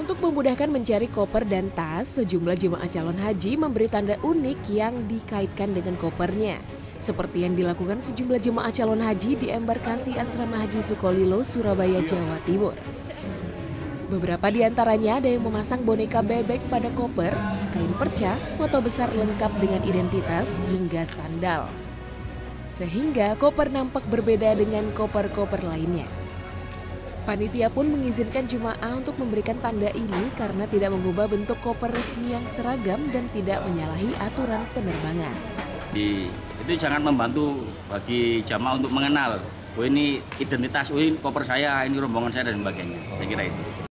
Untuk memudahkan mencari koper dan tas, sejumlah jemaah calon haji memberi tanda unik yang dikaitkan dengan kopernya. Seperti yang dilakukan sejumlah jemaah calon haji di embarkasi Asrama Haji Sukolilo, Surabaya, Jawa Timur. Beberapa di antaranya ada yang memasang boneka bebek pada koper, kain perca, foto besar lengkap dengan identitas, hingga sandal. Sehingga koper nampak berbeda dengan koper-koper lainnya. Panitia pun mengizinkan jemaah untuk memberikan tanda ini karena tidak mengubah bentuk koper resmi yang seragam dan tidak menyalahi aturan penerbangan. Di, itu sangat membantu bagi jamaah untuk mengenal, oh ini identitas, oh ini koper saya, ini rombongan saya dan sebagainya. Saya kira itu.